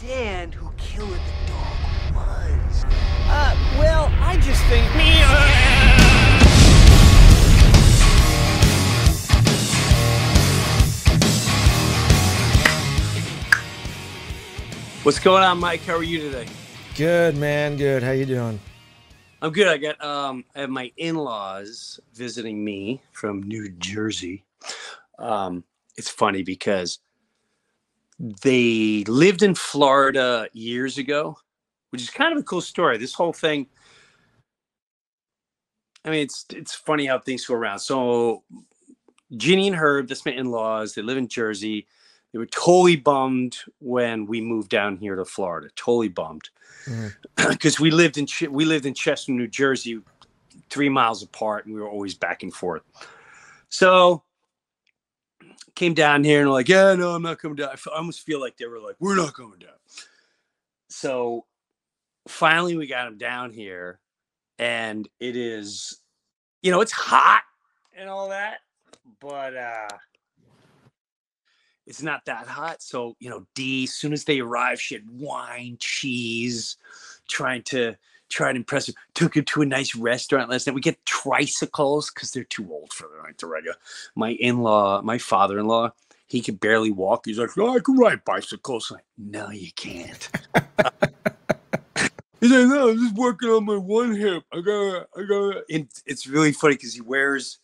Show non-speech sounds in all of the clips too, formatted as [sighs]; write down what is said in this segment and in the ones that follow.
understand who Killer the Dog was. Uh, well, I just think. Me... What's going on, Mike? How are you today? Good man, good. How you doing? I'm good. I got um, I have my in-laws visiting me from New Jersey. Um, it's funny because they lived in Florida years ago, which is kind of a cool story. This whole thing. I mean, it's it's funny how things go around. So, Ginny and Herb, that's my in-laws. They live in Jersey. They were totally bummed when we moved down here to Florida. Totally bummed mm. [clears throat] because we lived in we lived in Chester, New Jersey, three miles apart, and we were always back and forth. So came down here and were like, yeah, no, I'm not coming down. I almost feel like they were like, we're not coming down. So finally, we got them down here, and it is, you know, it's hot and all that, but uh it's not that hot. So, you know, D, as soon as they arrived, she had wine, cheese, trying to try to impress him. Took him to a nice restaurant last night. We get tricycles because they're too old for the to regular. My in-law, my father-in-law, he could barely walk. He's like, oh, I can ride bicycles. I'm like, no, you can't. [laughs] He's like, no, I'm just working on my one hip. I got, I got. And it's really funny because he wears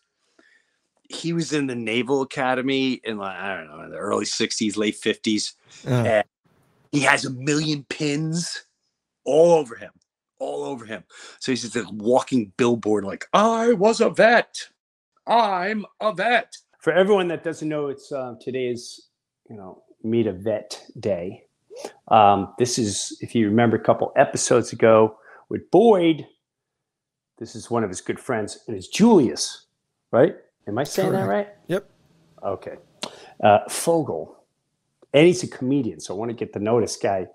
he was in the Naval Academy in like I don't know in the early '60s, late '50s, Uh, and he has a million pins all over him, all over him. So he's just a walking billboard, like I was a vet, I'm a vet. For everyone that doesn't know, it's um, today's you know meet a vet day. Um, this is if you remember a couple episodes ago with Boyd. This is one of his good friends, and it's Julius, right? Am I saying that right? Yep. Okay. Uh, Fogle. And he's a comedian, so I want to get to know this guy.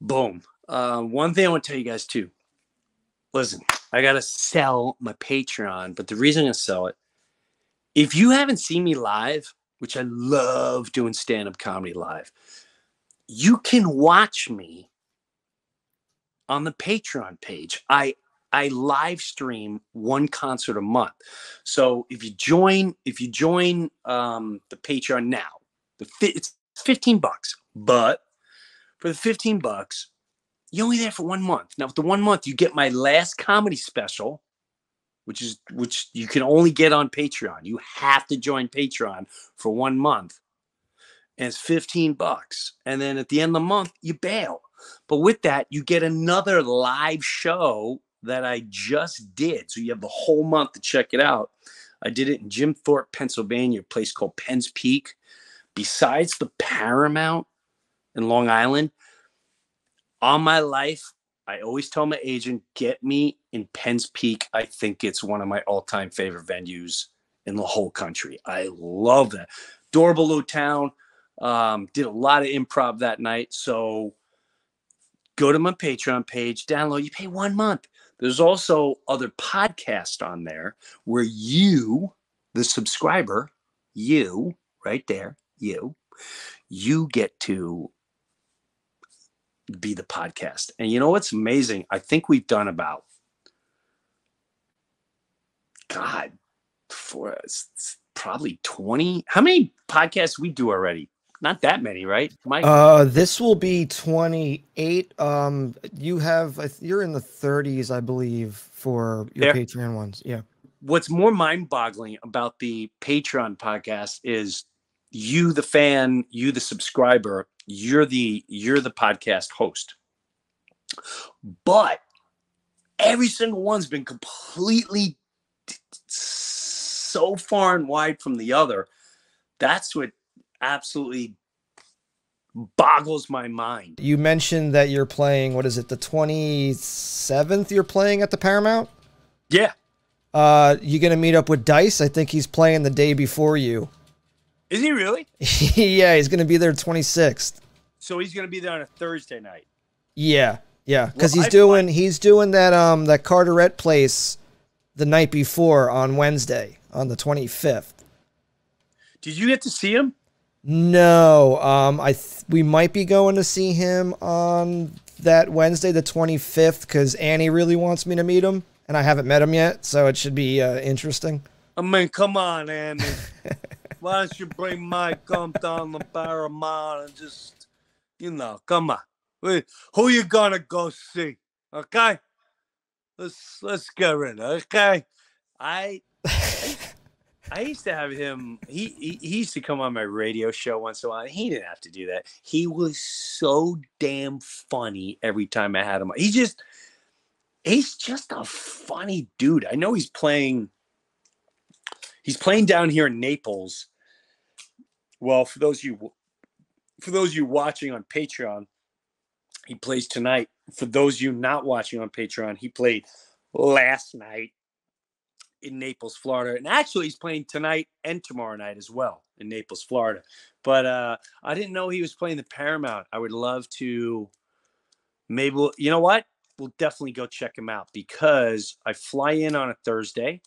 Boom. Uh, one thing I want to tell you guys too. Listen, I got to sell my Patreon, but the reason to sell it, if you haven't seen me live, which I love doing stand up comedy live, you can watch me on the Patreon page. I I live stream one concert a month. So if you join, if you join um, the Patreon now, the fi- it's 15 bucks, but for the 15 bucks, you're only there for one month. Now, with the one month, you get my last comedy special, which is which you can only get on Patreon. You have to join Patreon for one month, and it's 15 bucks. And then at the end of the month, you bail. But with that, you get another live show that I just did. So you have the whole month to check it out. I did it in Jim Thorpe, Pennsylvania, a place called Penn's Peak. Besides the Paramount in Long Island, all my life, I always tell my agent, get me in Penn's Peak. I think it's one of my all time favorite venues in the whole country. I love that. Adorable little town. Um, did a lot of improv that night. So go to my Patreon page, download, you pay one month. There's also other podcasts on there where you, the subscriber, you right there, you, you get to be the podcast. And you know what's amazing? I think we've done about, God, for probably 20. How many podcasts we do already? Not that many, right? Mike? Uh, this will be 28. Um, you have you're in the 30s, I believe, for your There. Patreon ones. Yeah. what's more mind-boggling about the Patreon podcast is you the fan, you the subscriber, you're the you're the podcast host. But every single one's been completely so far and wide from the other. That's what absolutely boggles my mind. You mentioned that you're playing. What is it? The 27th. You're playing at the Paramount. Yeah. Uh, you gonna meet up with Dice? I think he's playing the day before you. Is he really? [laughs] yeah, he's gonna be there 26th. So he's going to be there on a Thursday night. Yeah, yeah, because Well, he's I doing he's doing that um that Carteret place the night before on Wednesday on the 25th. Did you get to see him? No, um, I th- we might be going to see him on that Wednesday, the 25th, because Annie really wants me to meet him, and I haven't met him yet, so it should be uh, interesting. I mean, come on, Annie. [laughs] Why don't you bring Mike come down the Paramount and just, you know, come on. Wait, who you gonna go see? Okay, let's let's get rid of. Okay, I I [laughs] used to have him. He, he he used to come on my radio show once in a while. He didn't have to do that. He was so damn funny every time I had him. He just he's just a funny dude. I know he's playing. He's playing down here in Naples. Well, for those of you for those of you watching on Patreon, he plays tonight. For those of you not watching on Patreon, he played last night in Naples, Florida. And actually, he's playing tonight and tomorrow night as well in Naples, Florida. But uh, I didn't know he was playing the Paramount. I would love to. Maybe we'll, you know what? We'll definitely go check him out because I fly in on a Thursday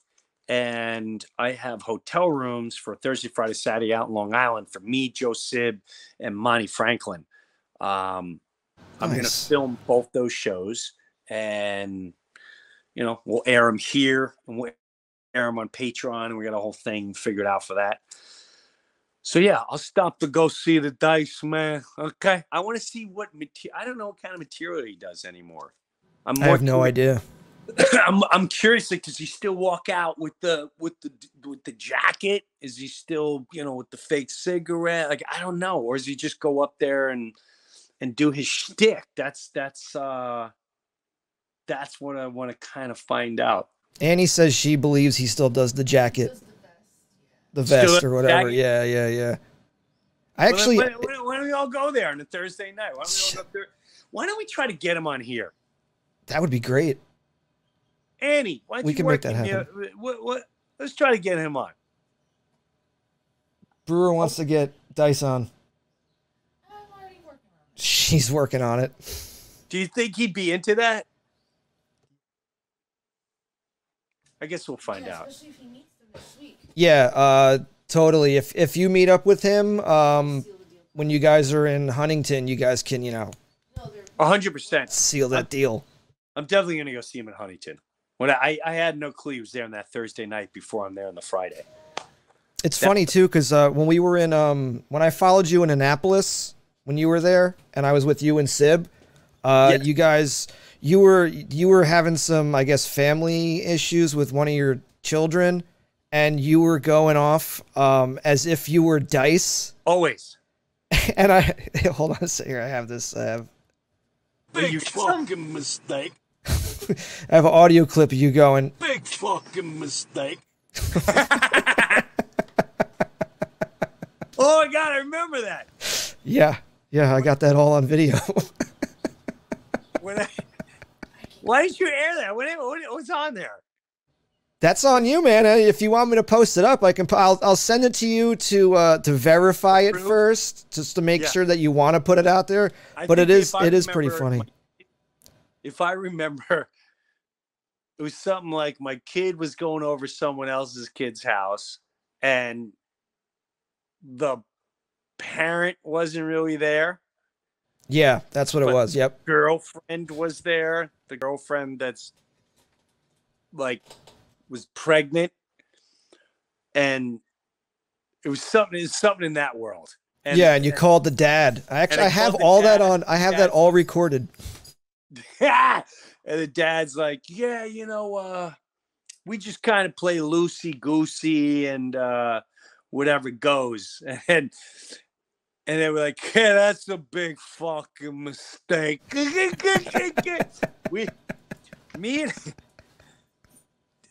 and I have hotel rooms for Thursday, Friday, Saturday out in Long Island for me, Joe Sib, and Monty Franklin. Um, I'm going to film both those shows and, you know, we'll air them here and we'll air them on Patreon and we got a whole thing figured out for that. So yeah, I'll stop to go see the dice, man. Okay, I want to see what material. I don't know what kind of material he does anymore. I'm I have no idea. [coughs] I'm I'm curious. Like, does he still walk out with the with the with the jacket? Is he still you know with the fake cigarette? Like I don't know, or does he just go up there and and do his shtick? That's that's uh that's what I want to kind of find out. Annie says she believes he still does the jacket, the Still vest or whatever. jacket? Yeah, yeah, yeah. I Well, then actually, why, why, why don't we all go there on a Thursday night? Why don't we all go there? Why don't we try to get him on here? that would be great. Annie, why don't We you can work make that in the- happen. what, what, let's try to get him on. Breuer wants to get Dice on. She's working on it. Do you think he'd be into that? I guess we'll find out. Especially if he meets them this week. Yeah, uh, totally. If if you meet up with him, um, when you guys are in Huntington, you guys can, you know, A hundred percent. seal that deal. I'm definitely gonna go see him in Huntington. When I, I had no clue he was there on that Thursday night before I'm there on the Friday. It's funny too, because uh, when we were in, um, when I followed you in Annapolis, when you were there, and I was with you and Sib, uh, Yeah. you guys, you were you were having some, I guess, family issues with one of your children, and you were going off um, as if you were Dice. Always. [laughs] And I [laughs] hold on a second, here, I have this. I have Big Big fucking mistake. I have an audio clip of you going. Big fucking mistake. Oh my god, I remember that. Yeah, yeah, I got that all on video. When I, why did you air that? What, what, what's on there? That's on you, man. Uh, If you want me to post it up, I can. I'll, I'll send it to you to uh, to verify it True. first, just to make Yeah. sure that you want to put it out there. I But it think is if I it is pretty remember- funny. If I remember, it was something like my kid was going over someone else's kid's house, and the parent wasn't really there. Yeah, that's what it was. Yep. girlfriend was there. The girlfriend that's like was pregnant, and it was something. It's something in that world. And, yeah, and you called the dad. I actually I I have all that on. I have Dad- that all recorded. [laughs] and the dad's like, "Yeah, you know, uh, we just kind of play loosey goosey and uh, whatever goes." [laughs] And and they were like, [laughs] "Yeah, that's a big fucking mistake." we, me and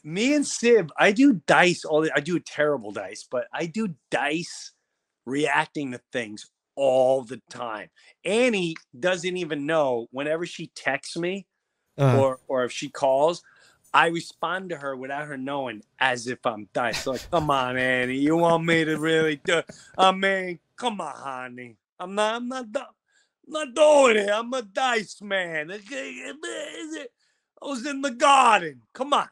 me and Sib, I do dice all. The, I do a terrible dice, but I do dice reacting to things all the time. Annie doesn't even know whenever she texts me Uh, or or if she calls, I respond to her without her knowing as if I'm dice. Like, come on, Annie, you want me to really do? I mean, come on, honey. I'm not. I'm not. do- I'm not doing it. I'm a dice man. Okay, I was in the garden. Come on.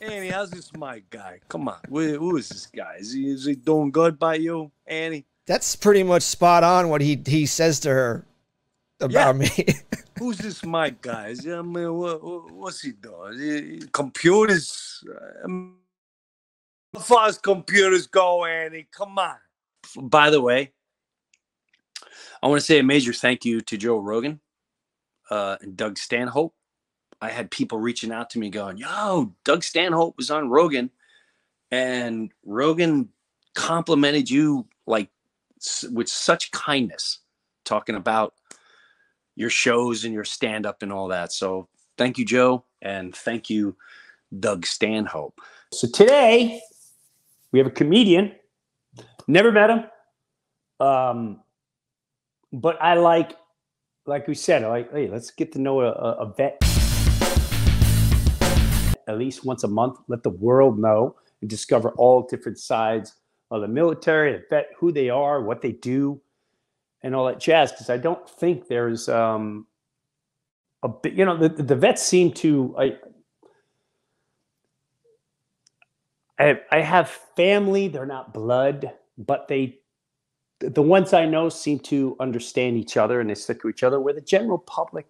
Annie, how's this my guy? Come on, who, who is this guy? Is he, is he doing good by you, Annie? That's pretty much spot on what he he says to her about me. [laughs] Who's this Mike guy? I mean, what, what- what's he doing? Computers? Um, How far as computers go, Annie? Come on. By the way, I want to say a major thank you to Joe Rogan uh, and Doug Stanhope. I had people reaching out to me going, "Yo, Doug Stanhope was on Rogan, and Rogan complimented you like with such kindness, talking about your shows and your stand up and all that. So thank you, Joe, and thank you, Doug Stanhope. So today we have a comedian. Never met him, um, but I like, like we said, like, hey, let's get to know a a vet at least once a month. Let the world know and discover all different sides of the military, the vet, who they are, what they do, and all that jazz. Because I don't think there's um, a bit, you know, the, the vets seem to. I, I, I have family. They're not blood, but they, the ones I know, seem to understand each other and they stick to each other. Where the general public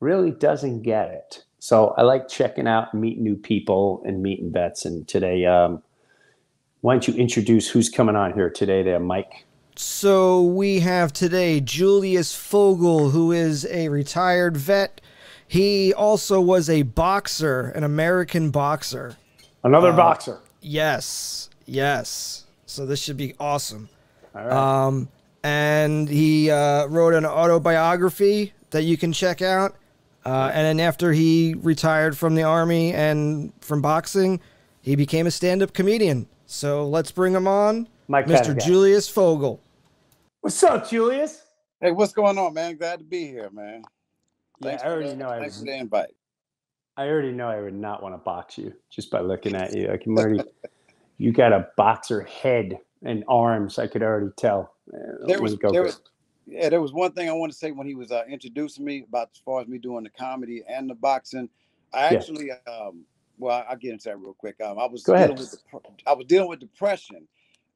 really doesn't get it. So I like checking out, meeting new people, and meeting vets. And today, um, why don't you introduce who's coming on here today? There, Mike. So we have today Julius Fogle, who is a retired vet. He also was a boxer, an American boxer. Another Uh, boxer. Yes, yes. So this should be awesome. All right. Um, and he uh, wrote an autobiography that you can check out. Uh, and then after he retired from the army and from boxing, he became a stand-up comedian. So let's bring him on, My Mr. of guy. Julius Fogle. What's up, Julius? Hey, what's going on, man? Glad to be here, man. Yeah, I already the- know. I Thanks for the invite. I already know I would not want to box you just by looking at you. I can already. [laughs] you got a boxer head and arms. I could already tell. Uh, There was, go there was, yeah, there was one thing I want to say when he was uh, introducing me about as far as me doing the comedy and the boxing. I Yeah. actually, um, well, I'll get into that real quick. Um, I was Go ahead. dealing with, dep- I was dealing with depression,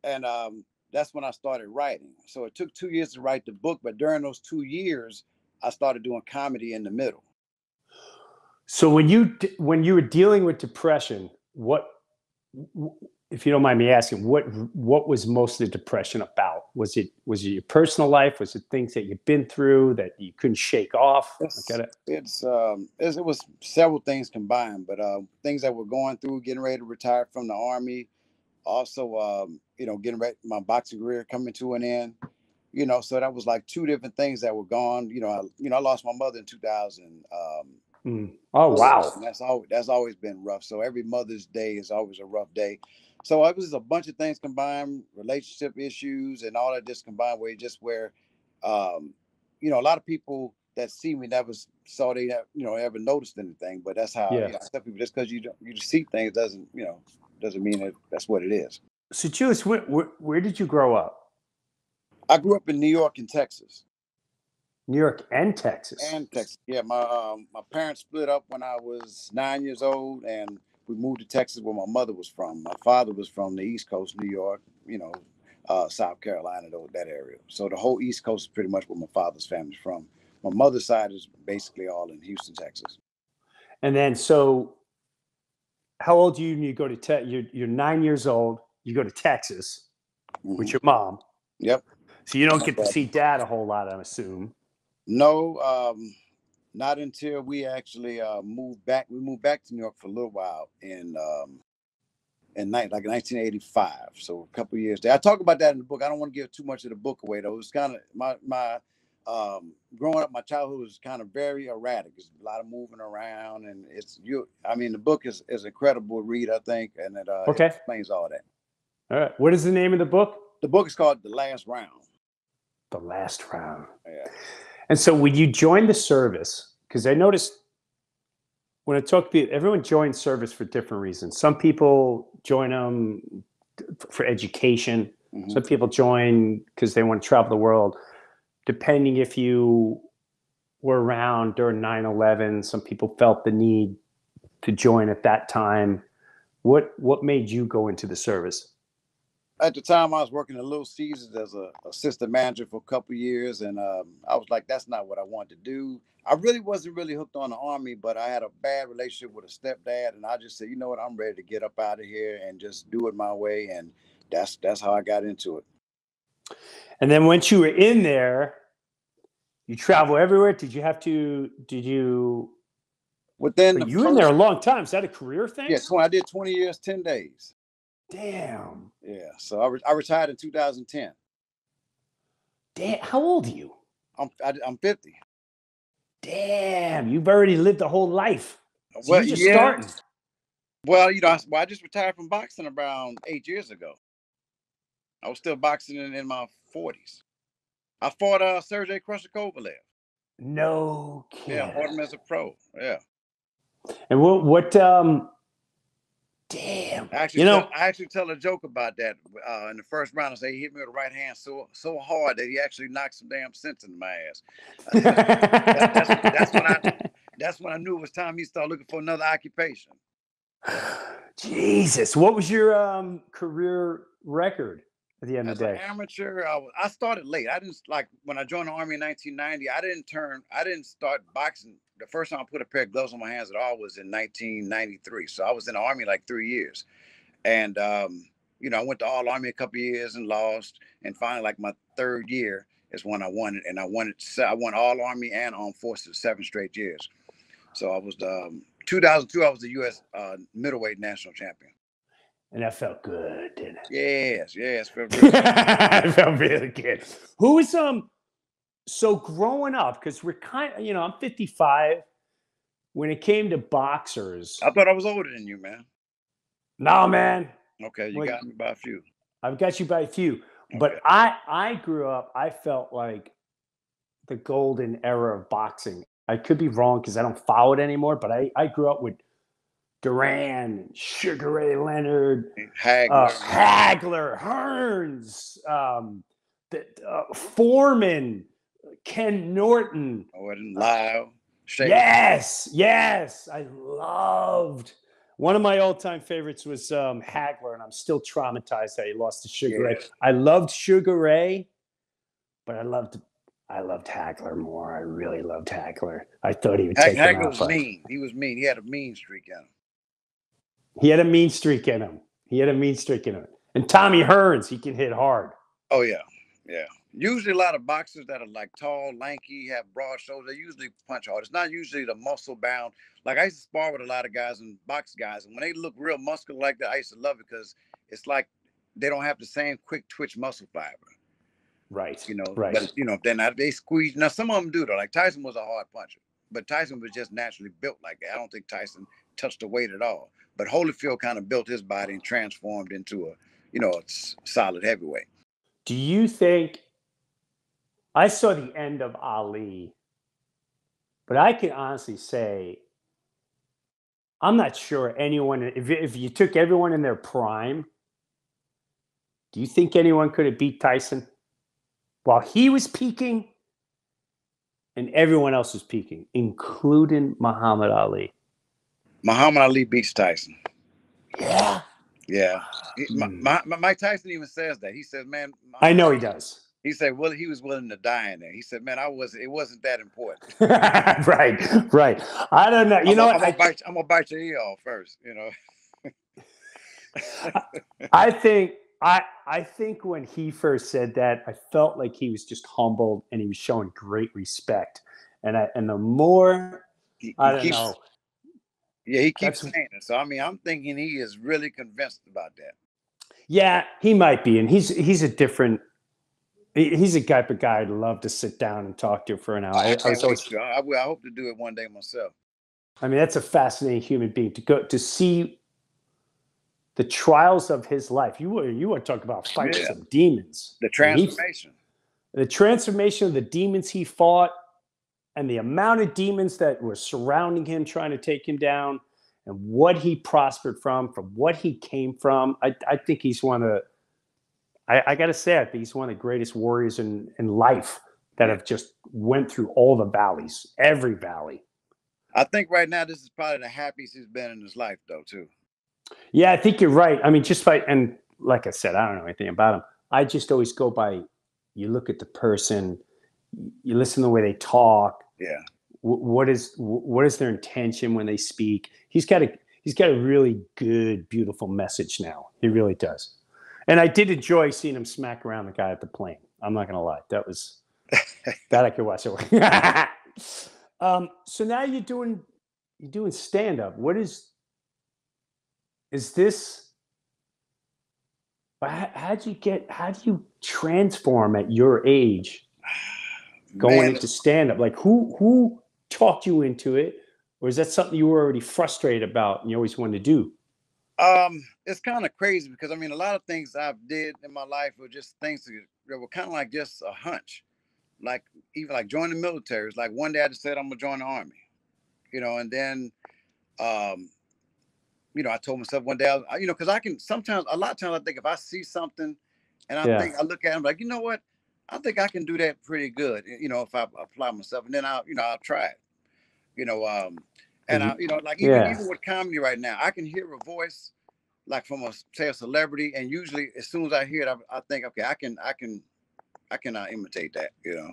and um, that's when I started writing. So it took two years to write the book, but during those two years, I started doing comedy in the middle. So when you d- when you were dealing with depression, what, if you don't mind me asking, what what was most of the depression about? Was it was it your personal life? Was it things that you've been through that you couldn't shake off? I It's, it. it's um it's, it was several things combined, but uh, things that we're going through, getting ready to retire from the army, also um, you know, getting ready my boxing career coming to an end. You know, so that was like two different things that were gone. You know, I you know, I lost my mother in 2000. Um Mm. Oh wow! that's all that's always been rough. So every Mother's Day is always a rough day. So it was a bunch of things combined, relationship issues and all that just combined where just where um, you know, a lot of people that see me never saw they you know, ever noticed anything. But that's how Yeah. you know, I tell people just because you don't you just see things doesn't, you know, doesn't mean that that's what it is. So Julius, where, where, where did you grow up? I grew up in New York and Texas. New York and Texas. and Texas. Yeah, my um, my parents split up when I was nine years old, and we moved to Texas, where my mother was from. My father was from the East Coast, New York, you know, uh, South Carolina, though, that area. So the whole East Coast is pretty much where my father's family's from. My mother's side is basically all in Houston, Texas. And then, so how old are you when you go to Te- you're, you're nine years old. You go to Texas with Mhm. your mom. Yep. So you don't get to see dad a whole lot, I assume. No, um, not until we actually uh, moved back. We moved back to New York for a little while in um, in night like 1985. So a couple years there. I talk about that in the book. I don't want to give too much of the book away though. It's kind of my my um, growing up. My childhood was kind of very erratic. It's a lot of moving around, and it's you. I mean, the book is is incredible read. I think, and it, uh, it explains all that. All right. What is the name of the book? The book is called The Last Round. The Last Round. Yeah. And so when you join the service, because I noticed when I talk to people, everyone joins service for different reasons. Some people join them for education. Mhm. Some people join because they want to travel the world. Depending if you were around during 9 11, some people felt the need to join at that time. What what made you go into the service? At the time, I was working at Little Caesars as a assistant manager for a couple years, and um, I was like, "That's not what I wanted to do." I really wasn't really hooked on the army, but I had a bad relationship with a stepdad, and I just said, "You know what? I'm ready to get up out of here and just do it my way." And that's that's how I got into it. And then once you were in there, you travel everywhere. Did you have to? Did you? Within but the you were in there a long time. Is that a career thing? Yeah, 20, I did 20 years, 10 days. Damn. Yeah, so I, re- I retired in 2010. Damn. How old are you? I'm I, I'm 50. Damn. You've already lived a whole life. So well, you're just yeah. starting. Well, you know, I, well, I just retired from boxing around eight years ago. I was still boxing in, in my 40s. I fought uh, Sergey Crusher Kovalev. No Yeah, I kidding. fought him as a pro. Yeah. And what? What? Um. Damn. I actually, You know. tell, I actually tell a joke about that. Uh, in the first round, I say he hit me with the right hand so so hard that he actually knocked some damn sense into my ass. that's- that's when I- [laughs] That's when I knew it was time he started looking for another occupation. [sighs] Jesus. What was your um career record at the end of As the an day? amateur, I, was, I started late. I didn't like when I joined the army in 1990. I didn't turn. I didn't start boxing. The first time I put a pair of gloves on my hands at all was in 1993. So I was in the army like three years, and um, you know I went to all army a couple years and lost, and finally like my third year is when I won it, and I won it. I won all army and armed forces seven straight years. So I was um, 2002. I was the U.S. Uh, middleweight national champion. And that felt good, didn't it? Yes, yes. felt [laughs] good. I felt really good. Who was um so growing up, because we're kind of, you know, I'm 55. When it came to boxers, I thought I was older than you, man. no man, Okay, you Wait. got me by a few. I've got you by a few. But I I grew up, I felt like the golden era of boxing. I could be wrong because I don't follow it anymore, but I, I grew up with Duran, Sugar Ray Leonard, Hagler. uh, Hagler, Hearns, um, the, uh, Foreman, Ken Norton. Lyle. Shea. Yes, yes, I loved. One of my all-time favorites was um, Hagler, and I'm still traumatized that he lost to Sugar Ray. I loved Sugar Ray, but I loved I loved Hagler more. I really loved Hagler. I thought he would take him Hagler out. was but- mean. He was mean. He had a mean streak in him. He had a mean streak in him. He had a mean streak in him. And Tommy Hearns, he can hit hard. Oh yeah, yeah. Usually a lot of boxers that are like tall, lanky, have broad shoulders, they usually punch hard. It's not usually the muscle bound. Like I used to spar with a lot of guys and box guys, and when they look real muscular like that, I used to love it because it's like they don't have the same quick twitch muscle fiber. Right. you know. Right. But you know, then they squeeze. Now some of them do though. Like Tyson was a hard puncher, but Tyson was just naturally built like that. I don't think Tyson touched the weight at all. But Holyfield kind of built his body and transformed into a, you know, a solid heavyweight. Do you think I saw the end of Ali, but I can honestly say I'm not sure anyone if if you took everyone in their prime, do you think anyone could have beat Tyson while he was peaking and everyone else was peaking, including Muhammad Ali? Muhammad Ali beats Tyson. Yeah. Yeah. He- Hmm. Mi- Mi- Mike Tyson even says that. He says, "Man, I know he does. He said, "Well, he was willing to die in there." He said, "Man, I was. It wasn't that important." [laughs] right, right. I don't know. You I'm know, gonna, what? I'm, I, gonna bite, I'm gonna bite your ear off first. You know. I think I I think when he first said that, I felt like he was just humbled and he was showing great respect. And I and the more He, I don't keeps- know, Yeah, he keeps saying it. So I mean, I'm thinking he is really convinced about that. yeah, he might be, and he's he's a different. He- He's a type of guy I'd love to sit down and talk to for an hour. I, I I, was can't wait always. I, I hope to do it one day myself. I mean, that's a fascinating human being to go to see the trials of his life. You were you want to talk about fighting Yeah. some demons. The mean, he- transformation. the transformation of the demons he fought and the amount of demons that were surrounding him trying to take him down and what he prospered from from what he came from i, I think he's one of the i, I gotta say i think he's one of the greatest warriors in, in life that have just went through all the valleys every valley I think right now this is probably the happiest he's been in his life, though, too. Yeah, I think you're right. I mean, just by and like I said, I don't know anything about him. I just always go by. You look at the person, you listen to the way they talk. Yeah. wh- What is wh- what is their intention when they speak? He's got a he's got a really good, beautiful message now. He really does. And I did enjoy seeing him smack around the guy at the plane. I'm not gonna lie, that was [laughs] that I could watch it. [laughs] um, so now you're doing you're doing stand up. What is is this? How, how'd you get? How do you transform at your age [sighs] going Man, into stand up? Like who who talked you into it, or is that something you were already frustrated about and you always wanted to do? Um, it's kind of crazy because I mean, a lot of things I've did in my life were just things that were kind of like just a hunch, like even like join the military. It's like one day I just said I'm gonna join the army, you know, and then, um, you know, I told myself one day, I, you know, because I can sometimes a lot of times I think if I see something, and I Yeah. think I look at it, I'm like, you know what, I think I can do that pretty good, you know, if I apply myself, and then I'll, you know, I'll try it, you know, um, and I, you know, like even Yeah. even with comedy right now, I can hear a voice like from a say a celebrity, and usually as soon as I hear it, I, I think, okay, I can, I can, I can uh, imitate that, you know.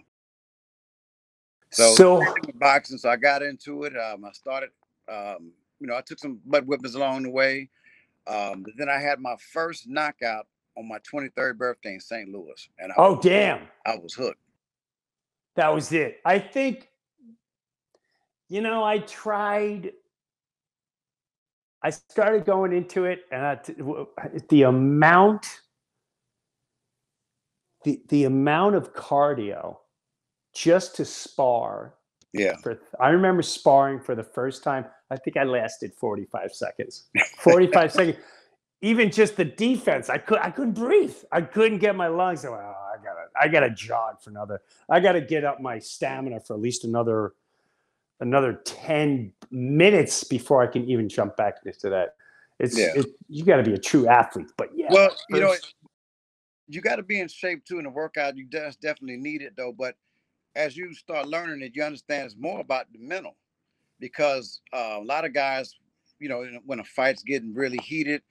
So, So, same thing with boxing, so I got into it. Um, I started, um, you know, I took some butt whippings along the way. Um, but then I had my first knockout on my 23rd birthday in St. Louis, and I, oh damn, I was hooked. that was it. I think, you know, I tried. I started going into it, and I, w- uh, the amount, the the amount of cardio, just to spar Yeah, for I remember sparring for the first time. I think I lasted 45 seconds. 45 [laughs] seconds. Even just the defense, I could I couldn't breathe. I couldn't get my lungs. I'm like, "Oh, I gotta I gotta jog for another. I gotta get up my stamina for at least another another 10 minutes before I can even jump back into that. It's Yeah. it, you got to be a true athlete. But yeah, Well, you know, you got to be in shape too in the workout. You just definitely need it though. But as you start learning it, you understand it's more about the mental because uh, a lot of guys, you know, when a fight's getting really heated,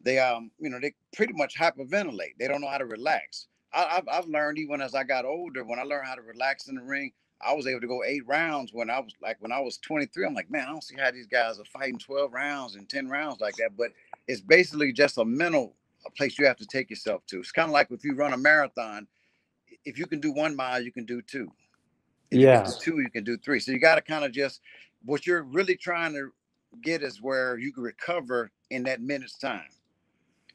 they um, you know, they pretty much hyperventilate. They don't know how to relax. I, I've I've learned even as I got older, when I learned how to relax in the ring, I was able to go eight rounds when I was like when I was 23. I'm like, man, I don't see how these guys are fighting 12 rounds and 10 rounds like that. But it's basically just a mental a place you have to take yourself to. It's kind of like if you run a marathon, if you can do one mile, you can do two. If you can Yeah. do two, you can do three. So you got to kind of just what you're really trying to get is where you can recover in that minute's time.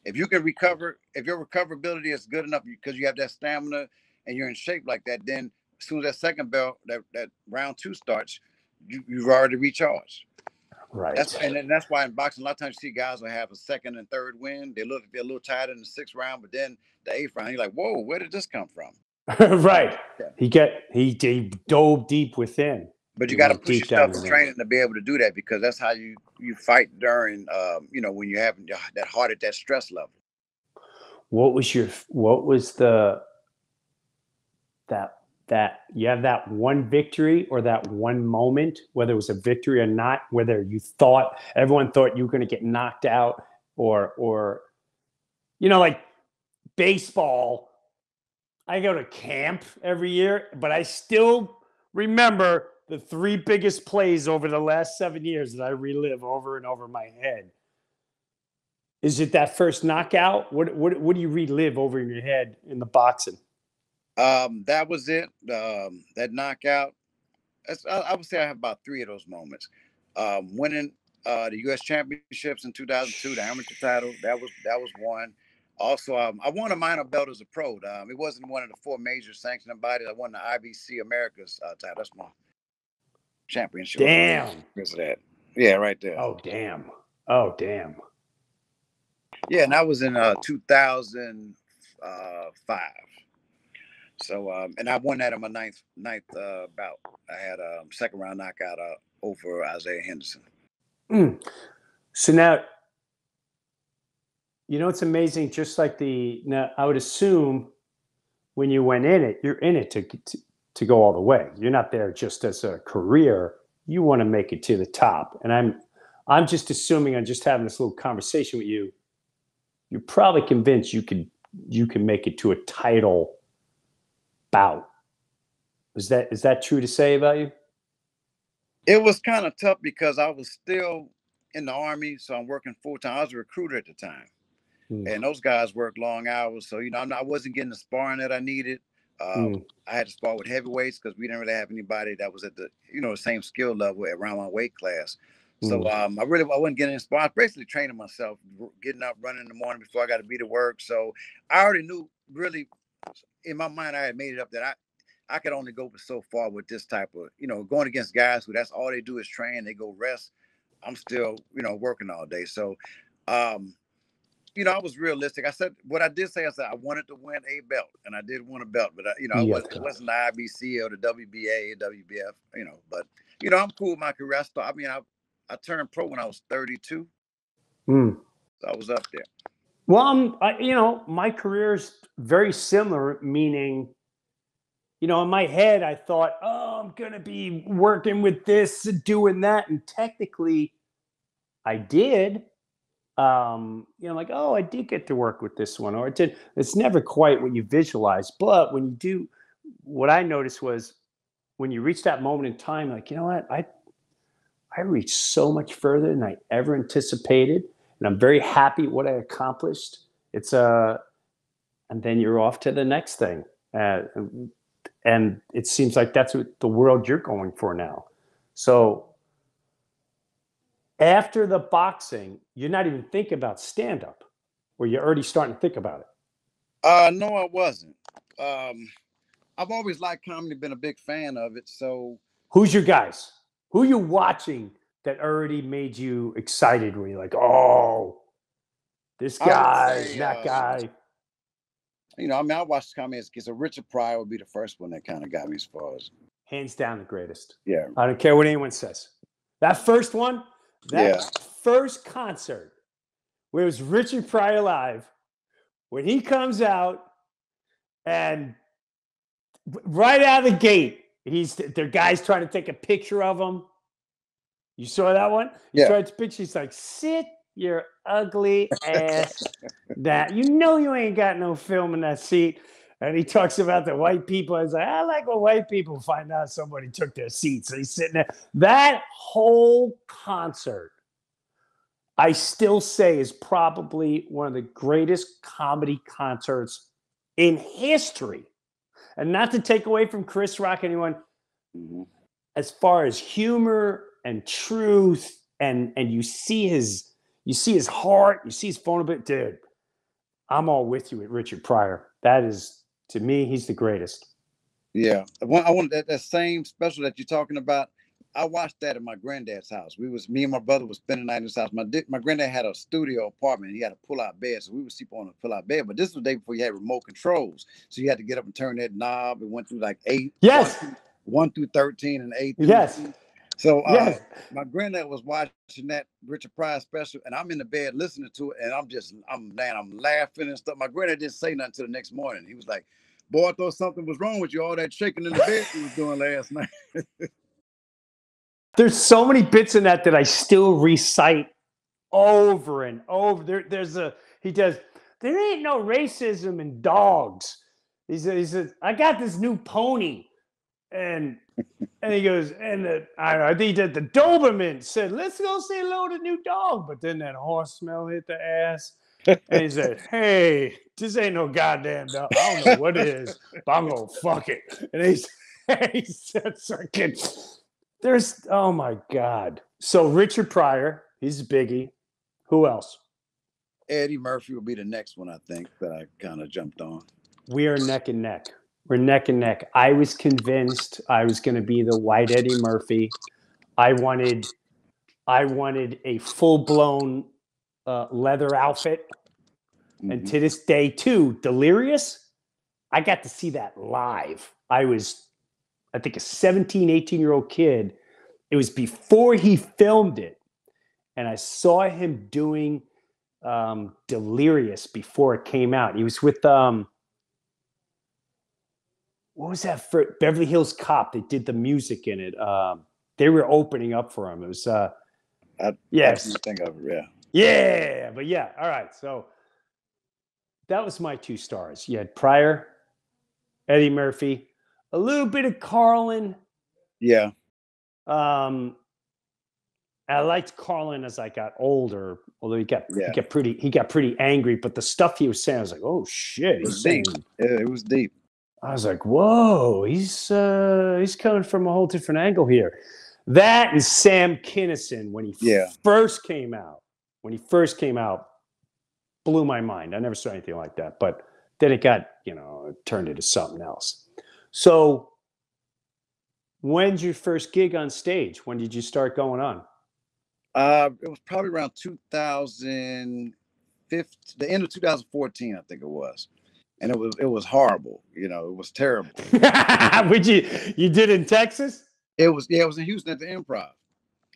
If you can recover, if your recoverability is good enough because you have that stamina and you're in shape like that, then as soon as that second bell, that, that round two starts, you, you've already recharged. right. That's and then that's why in boxing, a lot of times you see guys will have a second and third win. They look they're a little tired in the sixth round, but then the eighth round, you're like, whoa, where did this come from? [laughs] right. Yeah. He get he, he dove deep within. But you got to push yourself in training to be able to do that because that's how you you fight during um, you know when you're having that heart at that stress level. what was your what was the that that you have that one victory or that one moment whether it was a victory or not whether you thought everyone thought you were going to get knocked out or or you know like baseball i go to camp every year but i still remember the three biggest plays over the last seven years that i relive over and over my head is it that first knockout? What what what do you relive over in your head in the boxing? Um, that was it. Um, that knockout. That's, I, I would say I have about three of those moments. Um, winning uh, the U.S. championships in 2002, the amateur title. That was that was one. Also, um, I won a minor belt as a pro. Um, it wasn't one of the four major sanctioning bodies. I won the IBC Americas uh, title. That's my championship. Damn. Because of that. Yeah, right there. Oh damn. Oh damn. Yeah, and that was in uh 2005. So um, and I won that in my ninth ninth uh, bout. I had a um, second round knockout uh, over Isaiah Henderson. Mm. So now, you know, it's amazing. Just like the now, I would assume when you went in it, you're in it to to, to go all the way. You're not there just as a career you want to make it to the top. And I'm I'm just assuming I'm just having this little conversation with you. You're probably convinced you could you can make it to a title bout. Is that is that true to say about you? It was kind of tough because I was still in the army, so I'm working full time. I was a recruiter at the time, Hmm. and those guys work long hours. So you know, I'm not, I wasn't getting the sparring that I needed. Um, Mm. I had to spar with heavyweights because we didn't really have anybody that was at the you know the same skill level around my weight class. So um, I really I wasn't getting inspired. Basically training myself, getting up, running in the morning before I got to be to work. So I already knew really in my mind I had made it up that I I could only go so far with this type of you know going against guys who that's all they do is train. They go rest. I'm still you know working all day. So um, you know I was realistic. I said what I did say I said I wanted to win a belt and I did win a belt, but I, you know I Yeah. was, it wasn't the IBC or the WBA, WBF. You know, but you know I'm cool with my career. I start, I mean I I turned pro when I was 32. Mm. So I was up there. Well, I'm, I, you know, my career's very similar, meaning, you know, in my head, I thought, oh, I'm going to be working with this, doing that. And technically, I did. Um, you know, like, oh, I did get to work with this one, or it did. It's never quite what you visualize. But when you do, what I noticed was when you reach that moment in time, like, you know what? I, I reached so much further than I ever anticipated and I'm very happy what I accomplished. It's a, and then you're off to the next thing, uh, and it seems like that's what the world you're going for now. So after the boxing, you're not even thinking about stand up, or you're already starting to think about it. Uh no, I wasn't. Um I've always liked comedy, been a big fan of it. So Who's your guys? Who are you watching that already made you excited? Where you're like, oh, this guy, say, that uh, guy. you know, I mean, I watched comedy kids. So Richard Pryor would be the first one that kind of got me as far as Hands down, the greatest. yeah. I don't care what anyone says. That first one, that Yeah. first concert where it was Richard Pryor live, when he comes out and right out of the gate, he's there guys trying to take a picture of him. You saw that one? He Yeah. tried to picture. He's like, sit your ugly ass [laughs] that. You know you ain't got no film in that seat. And he talks about the white people. He's like, I like when white people find out somebody took their seats. So he's sitting there. That whole concert, I still say, is probably one of the greatest comedy concerts in history. And not to take away from Chris Rock, anyone, Mhm. as far as humor and truth, and and you see his you see his heart, you see his vulnerability, dude. I'm all with you with Richard Pryor. That is to me, he's the greatest. Yeah. I want, I want that, that same special that you're talking about. I watched that at my granddad's house. We was me and my brother was spending the night in his house. My my granddad had a studio apartment. He had a pull out bed, so we would sleep on a pull out bed. But this was the day before you had remote controls, so you had to get up and turn that knob. It went through like eight. Yes. one through, one through thirteen and eight. through- Yes. So uh, Yes. my granddad was watching that Richard Pryor special, and I'm in the bed listening to it, and I'm just, I'm man, I'm laughing and stuff. My granddad didn't say nothing until the next morning. He was like, "Boy, I thought something was wrong with you. All that shaking in the bed you was doing last night." [laughs] There's so many bits in that that I still recite over and over. There, there's a he does. There ain't no racism in dogs. He said, he says, I got this new pony, and and he goes, and the, I don't know, I think did the Doberman said, let's go say hello to the new dog. But then that horse smell hit the ass. And he said, [laughs] Hey, this ain't no goddamn dog. I don't know what it is, but I'm gonna fuck it. And he, [laughs] he said, "Fucking." There's oh my god. So Richard Pryor, he's biggie. Who else? Eddie Murphy will be the next one, I think, that I kind of jumped on. We are neck and neck. We're neck and neck. I was convinced I was going to be the white Eddie Murphy. I wanted, I wanted a full blown uh, leather outfit, and Mhm. to this day, too, Delirious. I got to see that live. I was, I think, a 17, 18 year old kid. It was before he filmed it, and I saw him doing um, Delirious before it came out. He was with um, what was that for Beverly Hills Cop? They did the music in it. Um, they were opening up for him. It was uh, I, yes, think of it. Yeah. yeah, but yeah. All right, so that was my two stars. You had Pryor, Eddie Murphy, a little bit of Carlin. Yeah. Um, I liked Carlin as I got older, although he got Yeah. he got pretty he got pretty angry. But the stuff he was saying, I was like, oh shit, It was deep. It, it was deep. I was like, whoa, he's uh he's coming from a whole different angle here. That and Sam Kinison when he Yeah. first came out, when he first came out, blew my mind. I never saw anything like that. But then it got, you know, turned into something else. So when's your first gig on stage? When did you start going on? Uh, it was probably around 2015, the end of 2014, I think it was, and it was it was horrible. You know, it was terrible. [laughs] Would you you did in Texas? It was yeah, it was in Houston at the Improv.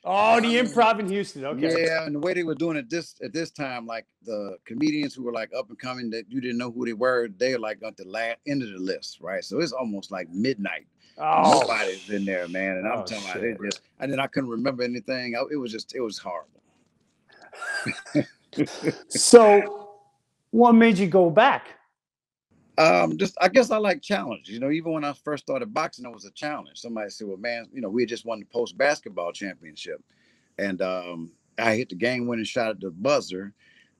Oh, the um, improv in Houston. Okay. Yeah, and the way they were doing it this at this time, like the comedians who were like up and coming that you didn't know who they were, they're like at the last end of the list, right? So it's almost like midnight. Oh, Nobody's in there, man. And I'm Oh, talking about it just and then I couldn't remember anything. I- It was just it was horrible. [laughs] so what made you go back? Um, just I guess I like challenge. You know, even when I first started boxing, it was a challenge. Somebody said, "Well, man, you know, we just won the post basketball championship, and um, I hit the game winning shot at the buzzer,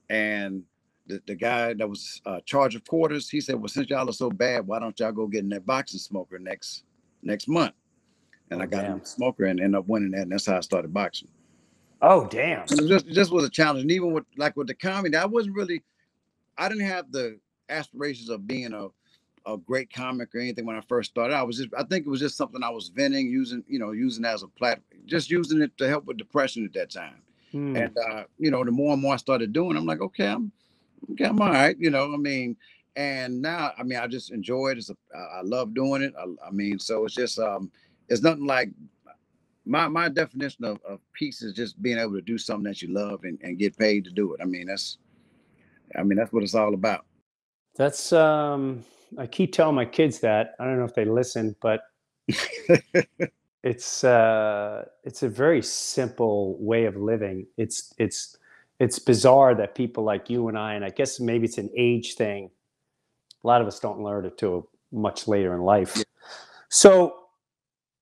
and the, the guy that was uh, charge of quarters, he said, "Well, since y'all are so bad, why don't y'all go get in that boxing smoker next next month?" And Oh, I got in damn. the smoker and ended up winning that, and that's how I started boxing. Oh, damn. And it just just was a challenge. And even with like with the comedy, I wasn't really I didn't have the aspirations of being a a great comic or anything when I first started. I was just I think it was just something I was venting, using, you know, using as a platform, just using it to help with depression at that time. Hmm. And uh, you know, the more and more I started doing, I'm like, okay, I'm okay, I'm all right, you know. I mean, and now I mean I just enjoy it. It's a, I I love doing it. I, I mean, so it's just um it's nothing like my my definition of, of peace is just being able to do something that you love and, and get paid to do it. I mean, that's I mean, that's what it's all about. That's um I keep telling my kids that. I don't know if they listen, but it's uh it's a very simple way of living. It's it's it's bizarre that people like you and I, and I guess maybe it's an age thing. A lot of us don't learn it till much later in life. So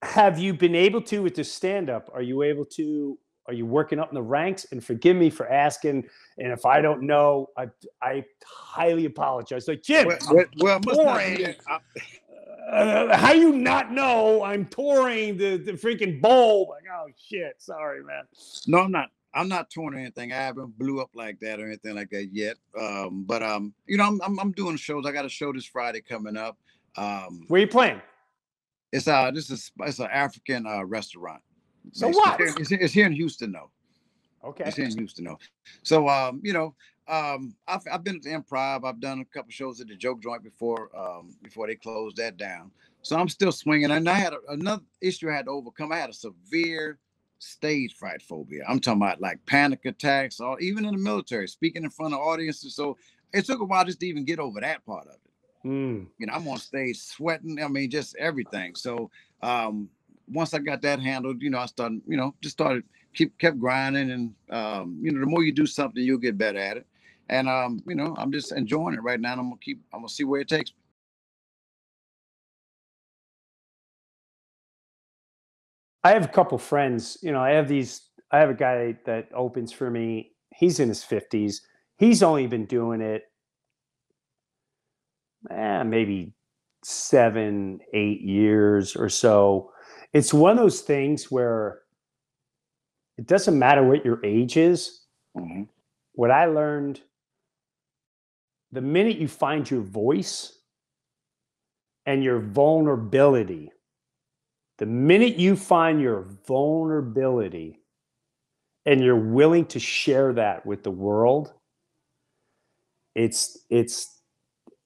have you been able to with the stand up? Are you able to are you working up in the ranks? And forgive me for asking. And if I don't know, I I highly apologize. Like Jim, Well, I'm well, well, not boring. be that- I- uh, how you not know I'm touring the, the freaking bowl? Like, oh shit, sorry, man. no, I'm not. I'm not touring or anything. I haven't blew up like that or anything like that yet. Um, but um, you know, I'm, I'm I'm doing shows. I got a show this Friday coming up. Um, Where you playing? it's uh this is it's an African uh restaurant. So what? It's here, it's, here- here in Houston though. Okay. It's here in Houston though. So um, you know, um, I've I've been at the Improv. I've done a couple shows at the Joke Joint before um before they closed that down. So I'm still swinging. And I had a, another issue I had to overcome. I had a severe stage fright phobia. I'm talking about like panic attacks, or even in the military, speaking in front of audiences. So it took a while just to even get over that part of it Hmm. you know, I'm on stage sweating. I mean, just everything. So um, once I got that handled, you know, I started, you know, just started keep kept grinding, and um, you know, the more you do something, you'll get better at it. And um, you know, I'm just enjoying it right now. I'm gonna keep. I'm gonna see where it takes. me. I have a couple friends. You know, I have these. I have a guy that opens for me. He's in his fifties. He's only been doing it, eh, maybe seven, eight years or so. It's one of those things where it doesn't matter what your age is. Mhm. what I learned the minute you find your voice and your vulnerability, the minute you find your vulnerability and you're willing to share that with the world, it's it's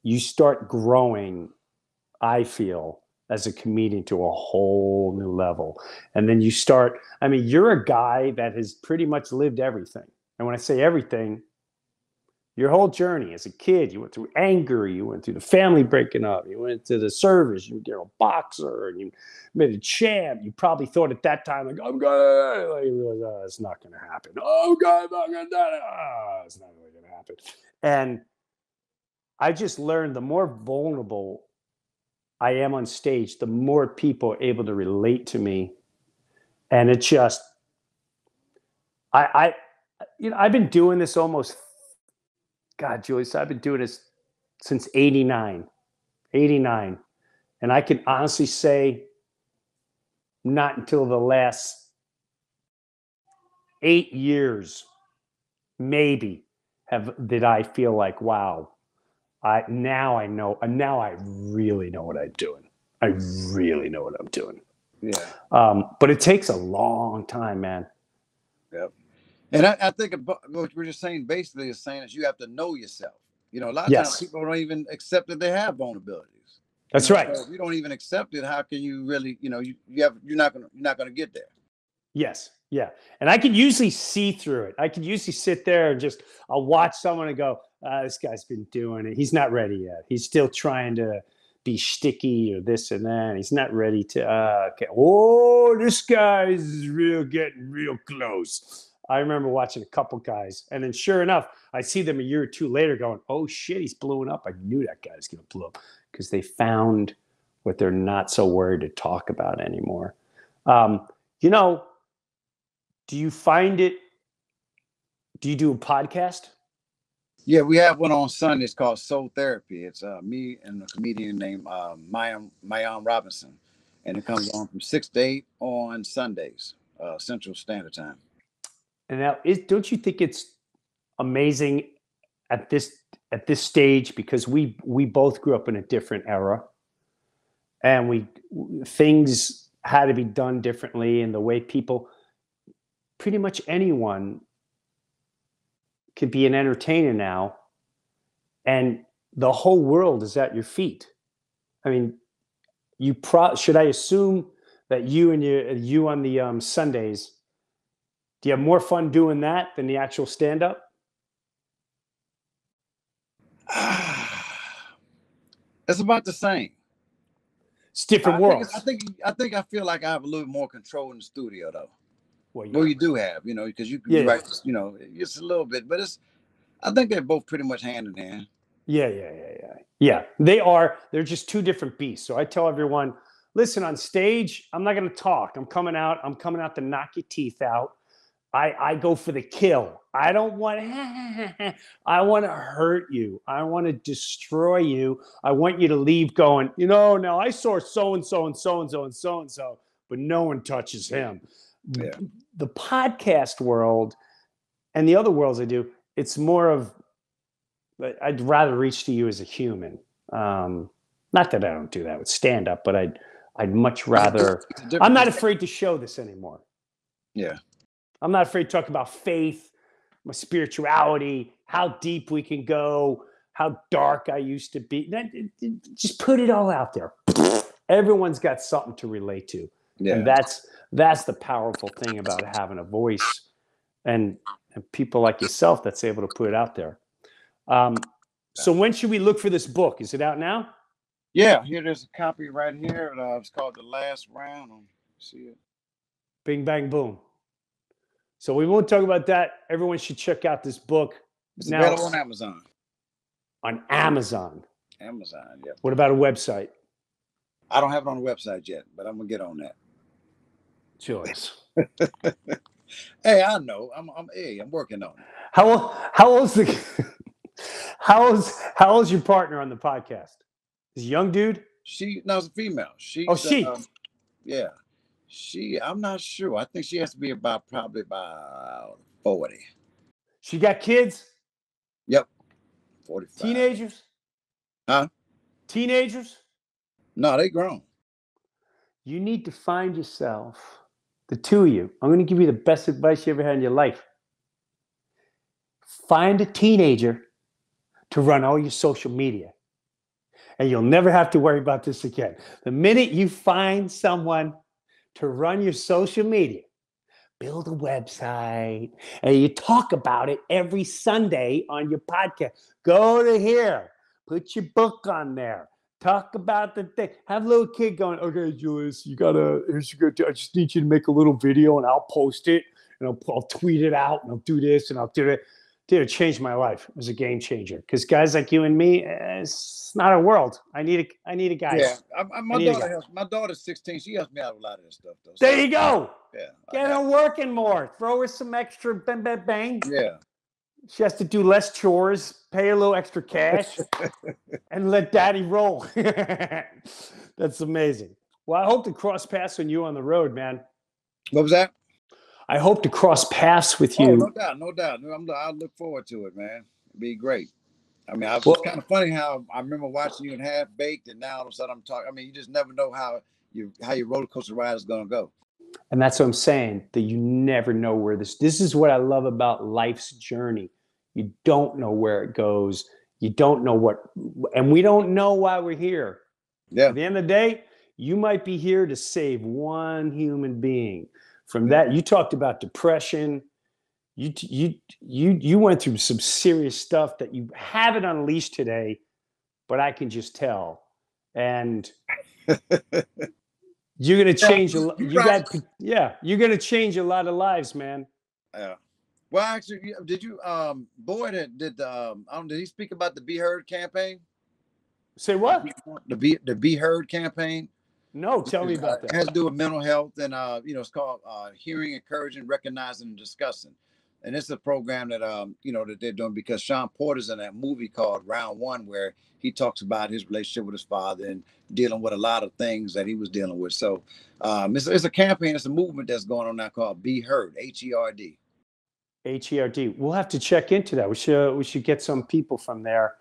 you start growing, I feel, as a comedian to a whole new level. And then you start, I mean, you're a guy that has pretty much lived everything. And when I say everything, Your whole journey as a kid, you went through anger, you went through the family breaking up, you went to the service, you were a boxer, and you made a champ. You probably thought at that time, like, I'm gonna, like, you realize, oh, it's not gonna happen. Oh, God, I'm not gonna do it. Oh, it's not really gonna happen. And I just learned the more vulnerable I am on stage, the more people are able to relate to me. And it just, I, I, you know, I've been doing this almost, God, Julius, I've been doing this since 89, 89. And I can honestly say, not until the last eight years, maybe, have did I feel like, wow, I now I know, now I really know what I'm doing. I really know what I'm doing. Yeah. Um, but it takes a long time, man. Yep. And I, I think about what we're just saying basically is saying is you have to know yourself. You know, a lot of Yes. times people don't even accept that they have vulnerabilities. That's You know, right. so if you don't even accept it, how can you really, you know, you, you have you're not gonna you're not gonna get there. Yes. Yeah. And I can usually see through it. I can usually sit there and just I'll watch someone and go, ah, this guy's been doing it. He's not ready yet. He's still trying to be sticky or this and that. He's not ready to uh okay. Oh, this guy's real getting real close. I remember watching a couple guys, and then sure enough, I see them a year or two later going, Oh shit, he's blowing up. I knew that guy was gonna blow up because they found what they're not so worried to talk about anymore. Um, you know, do you find it do you do a podcast Yeah, we have one on Sunday. It's called Soul Therapy. It's uh, me and a comedian named uh, Mayan Mayan Robinson, and it comes on from six to eight on Sundays, uh, Central Standard Time. and now is don't you think it's amazing at this at this stage because we we both grew up in a different era and we things had to be done differently and the way people pretty much anyone can be an entertainer now and the whole world is at your feet i mean you pro should i assume that you and your you on the um, sundays do you have more fun doing that than the actual stand up [sighs] it's about the same. it's different worlds I think I think I feel like I have a little more control in the studio though. Well, Well, you do have, you know, because you can Yeah. write, you know, just a little bit, but it's. I think they're both pretty much hand in hand. Yeah, yeah, yeah, yeah. Yeah, they are. They're just two different beasts. So I tell everyone, listen, on stage, I'm not going to talk. I'm coming out. I'm coming out to knock your teeth out. I I go for the kill. I don't want. [laughs] I want to hurt you. I want to destroy you. I want you to leave going. You know, now I saw so and so and so and so and so and so, but no one touches him. Yeah. The podcast world and the other worlds I do, it's more of I'd rather reach to you as a human. Um, not that I don't do that with stand up, but I'd I'd much rather. It's a different- I'm not afraid to show this anymore. Yeah. I'm not afraid to talk about faith, my spirituality, how deep we can go, how dark I used to be. That- it- it- Just put it all out there. Everyone's got something to relate to Yeah. and that's that's the powerful thing about having a voice and, and people like yourself that's able to put it out there um, so when should we look for this book is it out now Yeah, here there's a copy right here. Uh, it's called The Last Round. See it? bing bang boom so we won't talk about that everyone should check out this book It's Now- available on Amazon. on amazon Amazon, yeah. what about a website I don't have it on the website yet, but I'm gonna get on that. Choice [laughs] Hey, I know. I'm I'm hey, I'm working on it. how old how old's the [laughs] how old's how old's your partner on the podcast is a young dude She no, it's a female. She Oh, she. Um, yeah. She I'm not sure. I think she has to be about probably about 40. she got kids Yep, forty. teenagers Huh? teenagers No, they grown. you need to find yourself, the two of you. I'm going to give you the best advice you ever had in your life. Find a teenager to run all your social media, and you'll never have to worry about this again. The minute you find someone to run your social media, build a website, and you talk about it every Sunday on your podcast. Go to here, put your book on there. Talk about the thing. Have a little kid going, okay, Julius, you gotta, here's your good, I just need you to make a little video and I'll post it and I'll, I'll tweet it out and I'll do this and I'll do it. Dude, it changed my life. It was a game changer. Because guys like you and me, it's not a world. I need a, I need a guy. Yeah, I, I, my I daughter helps. My daughter's 16. She helps me out with a lot of this stuff, though. There so, you go. Yeah. Get her working more. Throw her some extra bang, bang, bang. Yeah. She has to do less chores, pay a little extra cash, [laughs] and let daddy roll. [laughs] That's amazing. Well, I hope to cross paths with you on the road, man. What was that? I hope to cross paths with Oh, you. no doubt, no doubt. I'm, I look forward to it, man. It'd be great. I mean, I, it's Well- kind of funny how I remember watching you in Half Baked, and now all of a sudden I'm talking. I mean, you just never know how you how your roller coaster ride is going to go. And that's what I'm saying, that you never know where this this is what I love about life's journey. You don't know where it goes. You don't know what and we don't know why we're here. Yeah, At the end of the day, you might be here to save one human being. From that, you talked about depression. You you you you went through some serious stuff that you haven't unleashed today, but I can just tell. And [laughs] you're gonna change a lot. you're right. got yeah, you're gonna change a lot of lives, man. yeah. Well, actually, did you um Boyd had- did um I don't did he speak about the Be Heard campaign? Say what? The Be the Be Heard campaign. No, tell me It, uh, about It has to do with mental health, and uh, you know, it's called uh, hearing, encouraging, recognizing, and discussing. And it's a program that um, you know, that they're doing because Shawn Porter's in that movie called Round One, where he talks about his relationship with his father and dealing with a lot of things that he was dealing with. So um, it's, it's a campaign, it's a movement that's going on now called Be Heard, H E R D. H E R D. We'll have to check into that. We should we should get some people from there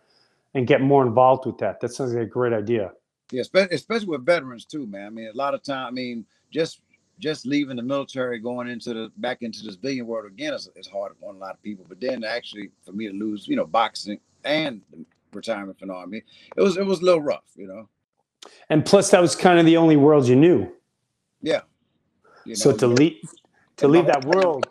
and get more involved with that. That sounds like a great idea. Yeah, especially with veterans too, man. I mean, a lot of time, I mean, just just leaving the military, going into the back into the civilian world again is, is hard on a lot of people. But then actually, for me to lose, you know, boxing and retirement from the army, it was it was a little rough, you know. And plus, that was kind of the only world you knew. Yeah. You so know, to leave to And leave that time- world,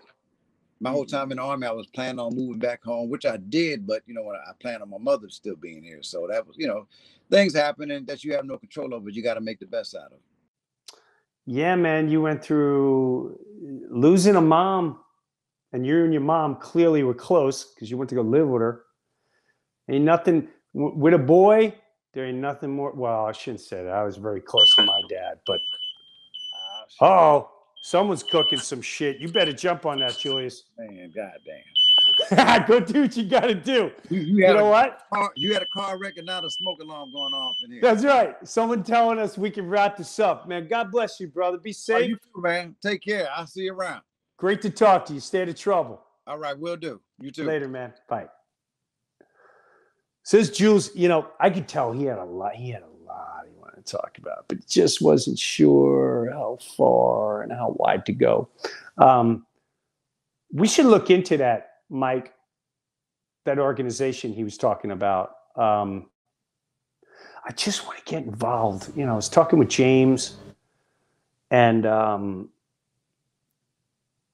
my whole time in the army, I was planning on moving back home, which I did. But you know, when I planned on my mother still being here, so that was, you know, things happen and that you have no control over. You got to make the best out of. Yeah, man, you went through losing a mom, and you and your mom clearly were close because you went to go live with her. Ain't nothing with a boy. There ain't nothing more. Well, I shouldn't say that. I was very close to my dad, but oh, oh someone's cooking some shit. You better jump on that, Julius. Man, goddamn. [laughs] Go do what you got to do. You, you You know a what? car, you had a car wreck and now the smoke alarm going off in here. That's right. Someone telling us we can wrap this up, man. God bless you, brother. Be Oh, safe. you too, man. Take care. I'll see you around. Great to talk to you. Stay out of trouble. All right, we'll do. You too. Later, man. Bye. Says Jules, you know, I could tell he had a lot, he had a lot he wanted to talk about, but just wasn't sure how far and how wide to go. Um, we should look into that, Mike, that organization he was talking about. Um, I just want to get involved. You know, I was talking with James, and um,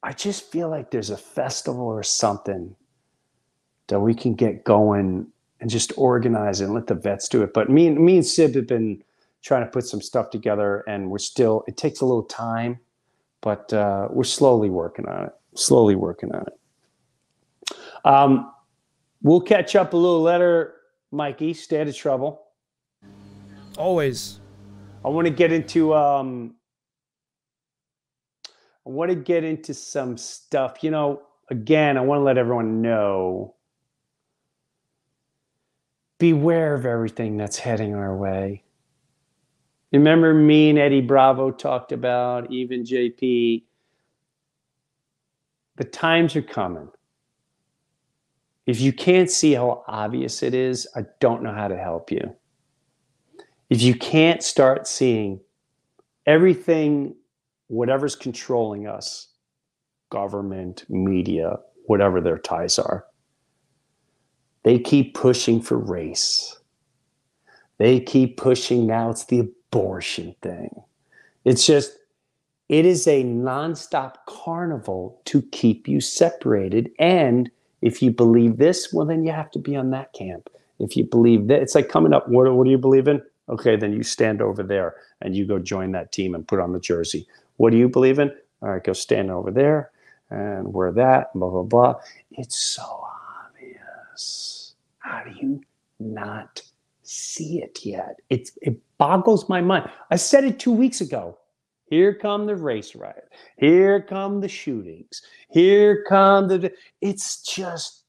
I just feel like there's a festival or something that we can get going and just organize and let the vets do it. But me and me and Sib have been trying to put some stuff together, and we're still. It takes a little time, but uh, we're slowly working on it. Slowly working on it. Um, we'll catch up a little later, Mikey. Stay out of trouble. Always. I want to get into um I want to get into some stuff. You know, again, I want to let everyone know beware of everything that's heading our way. Remember me and Eddie Bravo talked about, even JP. The times are coming. If you can't see how obvious it is, I don't know how to help you if you can't start seeing everything, whatever's controlling us, government, media, whatever their ties are, they keep pushing for race. They keep pushing now, it's the abortion thing. It's just, It is a nonstop carnival to keep you separated. And if you believe this, well, then you have to be on that camp. If you believe that, it's like coming up. What, what do you believe in? Okay, then you stand over there and you go join that team and put on the jersey. What do you believe in? All right, go stand over there and wear that, blah, blah, blah. It's so obvious. How do you not see it yet? It's, it boggles my mind. I said it two weeks ago. Here come the race riot. Here come the shootings. Here come the. It's just.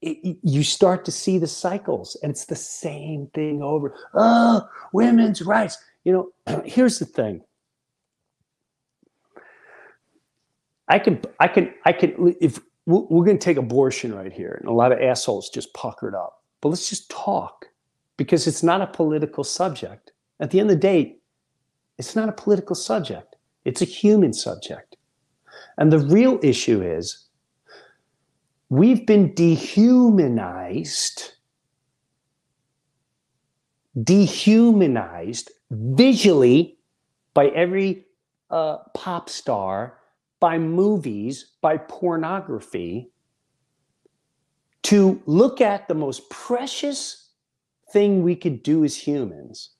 It, you start to see the cycles, and it's the same thing over. Oh, women's rights. You know, [clears throat] here's the thing. I can, I can, I can. If we're going to take abortion right here, and a lot of assholes just puckered up, but let's just talk because it's not a political subject. At the end of the day, it's not a political subject, it's a human subject. And the real issue is we've been dehumanized, dehumanized visually by every uh, pop star, by movies, by pornography, to look at the most precious thing we could do as humans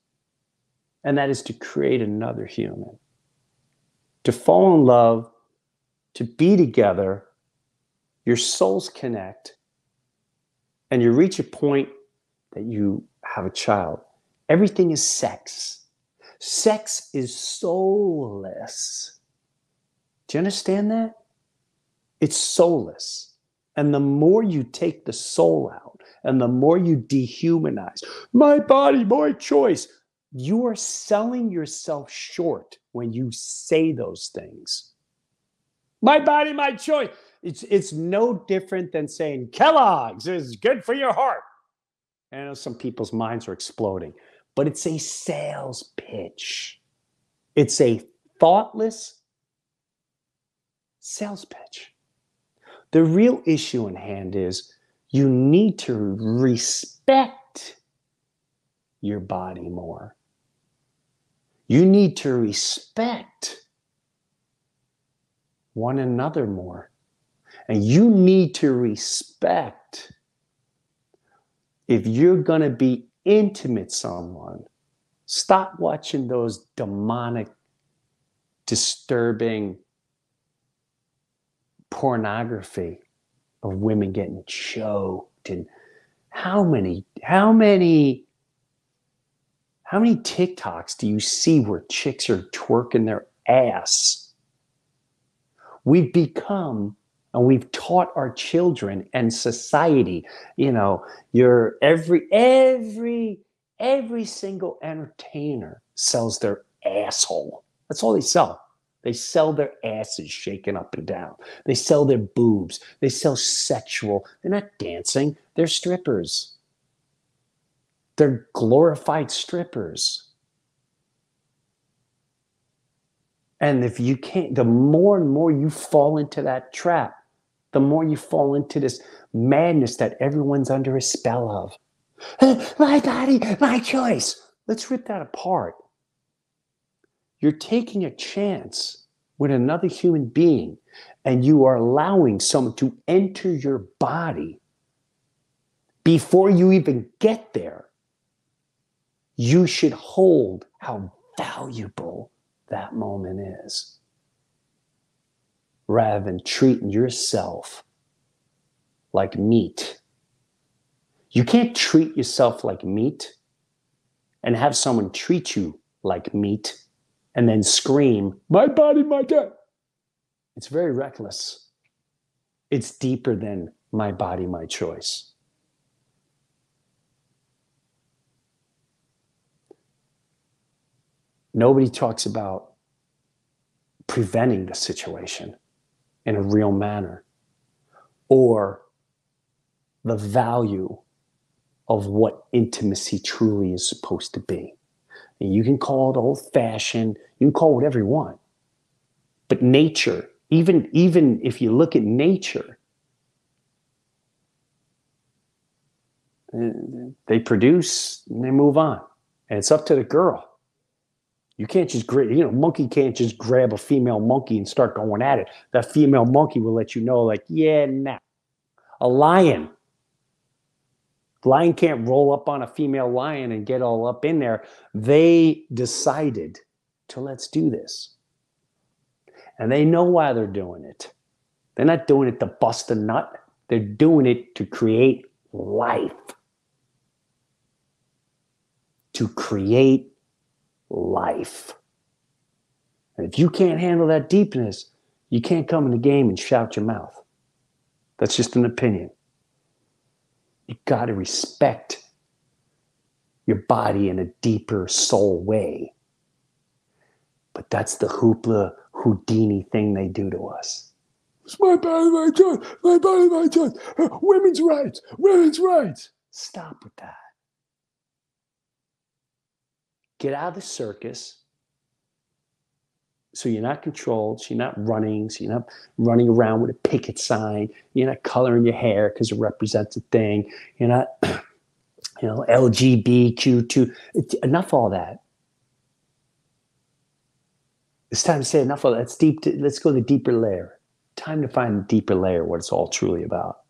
and that is to create another human, to fall in love, to be together, your souls connect, and you reach a point that you have a child. Everything is sex. Sex is soulless. Do you understand that? It's soulless. And the more you take the soul out and the more you dehumanize, my body, my choice, you are selling yourself short when you say those things. My body, my choice. It's it's no different than saying Kellogg's is good for your heart. I know some people's minds are exploding, but it's a sales pitch. It's a thoughtless sales pitch. The real issue in hand is you need to respect your body more. You need to respect one another more. And you need to respect if you're going to be intimate someone, stop watching those demonic, disturbing pornography of women getting choked and how many how many how many TikToks do you see where chicks are twerking their ass? We've become and we've taught our children and society, you know, your every every every single entertainer sells their asshole. That's all they sell. They sell their asses shaking up and down. They sell their boobs. They sell sexual. They're not dancing, they're strippers. They're glorified strippers. And if you can't, the more and more you fall into that trap, the more you fall into this madness that everyone's under a spell of. [gasps] my body, my choice. Let's rip that apart. You're taking a chance with another human being, and you are allowing someone to enter your body before you even get there you should hold how valuable that moment is rather than treating yourself like meat. You can't treat yourself like meat and have someone treat you like meat and then scream, My body, my gut. It's very reckless. It's deeper than my body, my choice. Nobody talks about preventing the situation in a real manner or the value of what intimacy truly is supposed to be. And you can call it old fashioned, you can call it whatever you want. But nature, even, even if you look at nature, eh, they produce and they move on. And it's up to the girl You can't just you know, monkey can't just grab a female monkey and start going at it. That female monkey will let you know, like, yeah, nah. A lion. Lion can't roll up on a female lion and get all up in there. They decided to let's do this. And they know why they're doing it. They're not doing it to bust a nut, they're doing it to create life. To create life. And if you can't handle that deepness, you can't come in the game and shout your mouth. That's just an opinion. You got to respect your body in a deeper soul way. But that's the hoopla Houdini thing they do to us. It's my body, my choice. My body, my choice. Women's rights. Women's rights. Stop with that. Get out of the circus. So you're not controlled. So you're not running. So you're not running around with a picket sign. You're not coloring your hair because it represents a thing. You're not, [clears throat] you know, LGBTQ2. Enough all that. It's time to say enough of that. Let's deep. let's go the deeper layer. Time to find the deeper layer. What it's all truly about.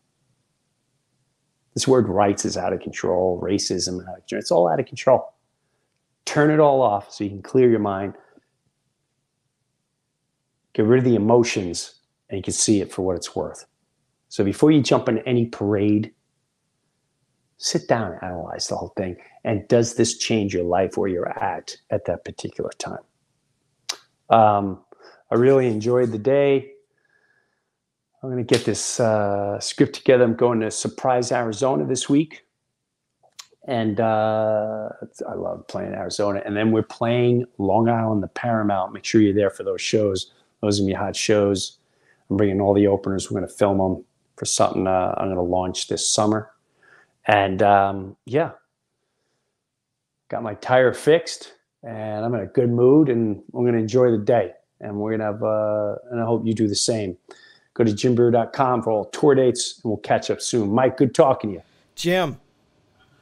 This word rights is out of control. Racism. It's all out of control. Turn it all off so you can clear your mind. Get rid of the emotions, and you can see it for what it's worth. So before you jump into any parade, sit down and analyze the whole thing. And does this change your life where you're at at that particular time? Um, I really enjoyed the day. I'm going to get this uh, script together. I'm going to Surprise, Arizona this week. And uh, I love playing Arizona. And then we're playing Long Island, the Paramount. Make sure you're there for those shows. Those are be hot shows. I'm bringing all the openers. We're going to film them for something uh, I'm going to launch this summer. And um, yeah, got my tire fixed and I'm in a good mood and I'm going to enjoy the day. And we're going to have, uh, and I hope you do the same. Go to jimbreuer.com for all tour dates and we'll catch up soon. Mike, good talking to you. Jim,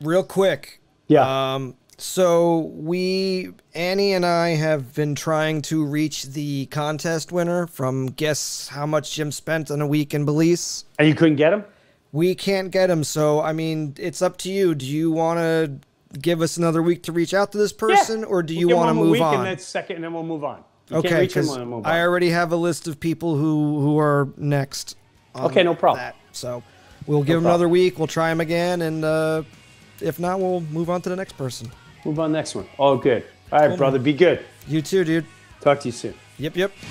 real quick. Yeah. Um, so we, Annie and I have been trying to reach the contest winner from Guess How Much Jim Spent on a Week in Belize. And you couldn't get him? We can't get him. So, I mean, it's up to you. Do you want to give us another week to reach out to this person, Yeah. or do We'll you give want to him move week on? And that's second, and then we'll move on. You okay, because I already have a list of people who who are next. Okay, no problem. That. So we'll give him problem. another week. We'll try him again, and uh, if not, we'll move on to the next person. Move on next one. All good. All right, Cool. brother. Be good. You too, dude. Talk to you soon. Yep, yep. Take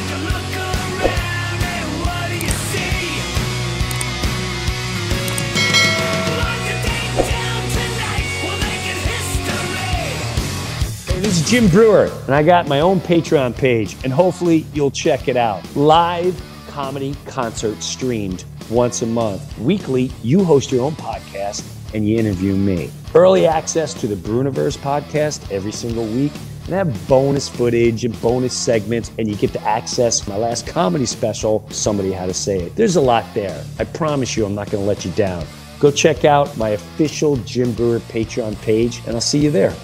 a look around and what do you see? Lock the day down tonight, we'll make it history. Hey, this is Jim Breuer, and I got my own Patreon page, and hopefully you'll check it out. Live comedy concert streamed once a month. Weekly, you host your own podcast and you interview me. Early access to the Breuniverse podcast every single week, and I have bonus footage and bonus segments, and you get to access my last comedy special, Somebody Had to Say It. There's a lot there. I promise you, I'm not going to let you down. Go check out my official Jim Breuer Patreon page, and I'll see you there.